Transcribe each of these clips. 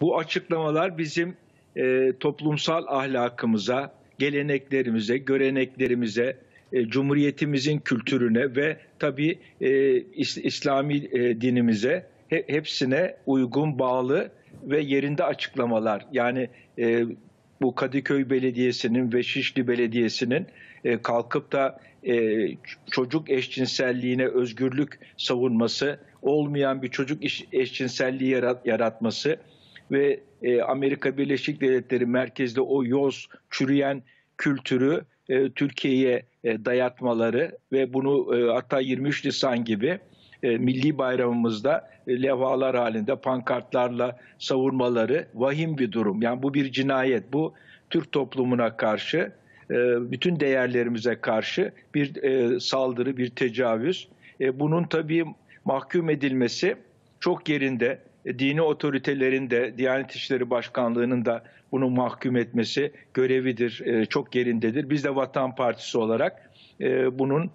Bu açıklamalar bizim e, toplumsal ahlakımıza, geleneklerimize, göreneklerimize, e, Cumhuriyetimizin kültürüne ve tabii e, İs- İslami e, dinimize he- hepsine uygun, bağlı ve yerinde açıklamalar. Yani e, bu Kadıköy Belediyesi'nin ve Şişli Belediyesi'nin e, kalkıp da e, çocuk eşcinselliğine özgürlük savunması, olmayan bir çocuk eşcinselliği yarat- yaratması ve e, Amerika Birleşik Devletleri merkezde o yoz, çürüyen kültürü e, Türkiye'ye e, dayatmaları ve bunu e, hatta 23 Nisan gibi e, milli bayramımızda e, levhalar halinde pankartlarla savurmaları vahim bir durum. Yani bu bir cinayet. Bu Türk toplumuna karşı, e, bütün değerlerimize karşı bir e, saldırı, bir tecavüz. E, bunun tabii mahkum edilmesi çok yerinde. E, Dini otoritelerin de, Diyanet İşleri Başkanlığı'nın da bunu mahkum etmesi görevidir, e, çok yerindedir. Biz de Vatan Partisi olarak e, bunun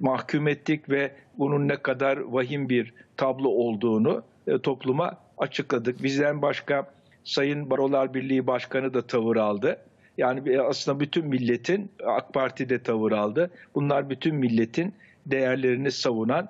mahkum ettik ve bunun ne kadar vahim bir tablo olduğunu topluma açıkladık. Bizden başka Sayın Barolar Birliği Başkanı da tavır aldı. Yani aslında bütün milletin AK Parti de tavır aldı. Bunlar bütün milletin değerlerini savunan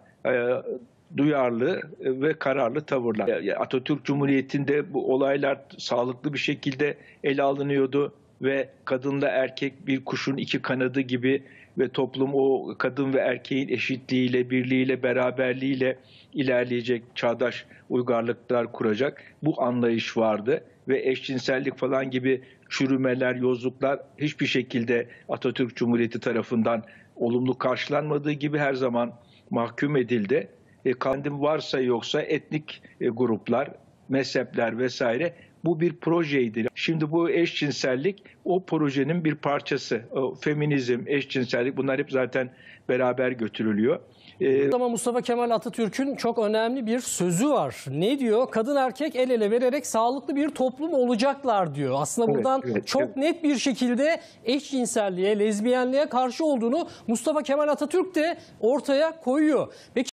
duyarlı ve kararlı tavırlar. Atatürk Cumhuriyeti'nde bu olaylar sağlıklı bir şekilde ele alınıyordu ve kadınla erkek bir kuşun iki kanadı gibi ve toplum o kadın ve erkeğin eşitliğiyle, birliğiyle, beraberliğiyle ilerleyecek, çağdaş uygarlıklar kuracak bu anlayış vardı ve eşcinsellik falan gibi çürümeler, yozluklar hiçbir şekilde Atatürk Cumhuriyeti tarafından olumlu karşılanmadığı gibi her zaman mahkum edildi. E, kandim varsa yoksa etnik e, gruplar, mezhepler vesaire bu bir projeydi. Şimdi bu eşcinsellik o projenin bir parçası. O feminizm, eşcinsellik bunlar hep zaten beraber götürülüyor. E, Ama Mustafa Kemal Atatürk'ün çok önemli bir sözü var. Ne diyor? Kadın erkek el ele vererek sağlıklı bir toplum olacaklar diyor. Aslında Evet, buradan evet, çok evet. net bir şekilde eşcinselliğe, lezbiyenliğe karşı olduğunu Mustafa Kemal Atatürk de ortaya koyuyor. Peki